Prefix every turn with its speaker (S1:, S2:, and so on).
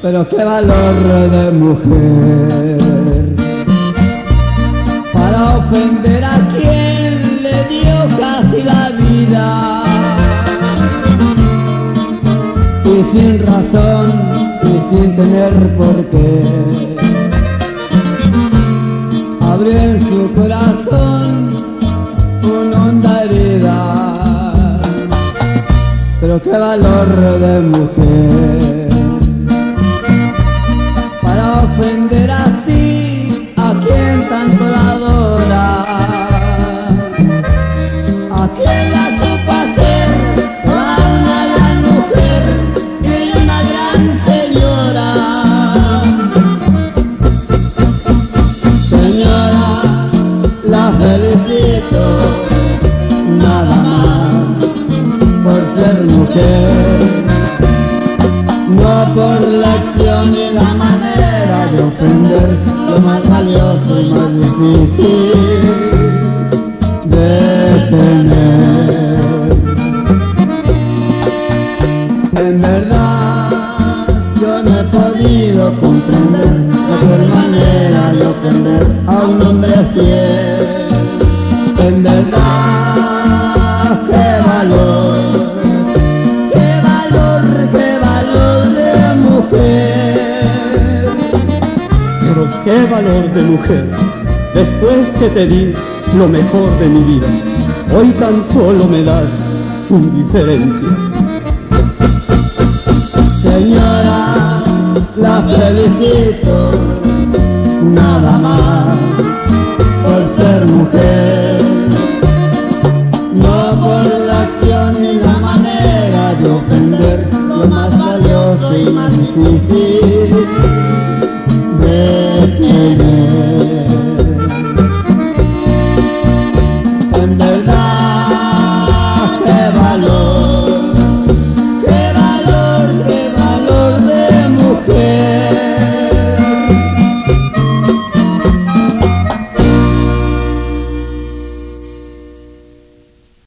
S1: Pero qué valor de mujer. Para ofender a quien le dio casi la vida. Y sin razón y sin tener por qué en su corazón una honda herida pero qué valor de mujer para ofender nada más por ser mujer. No por la acción y la manera de ofender lo más valioso y más difícil
S2: qué valor de mujer, después que te di lo mejor de mi vida, hoy tan solo me das indiferencia.
S1: Señora, la felicito nada más por ser mujer, no por la acción ni la manera de ofender lo más valioso y más difícil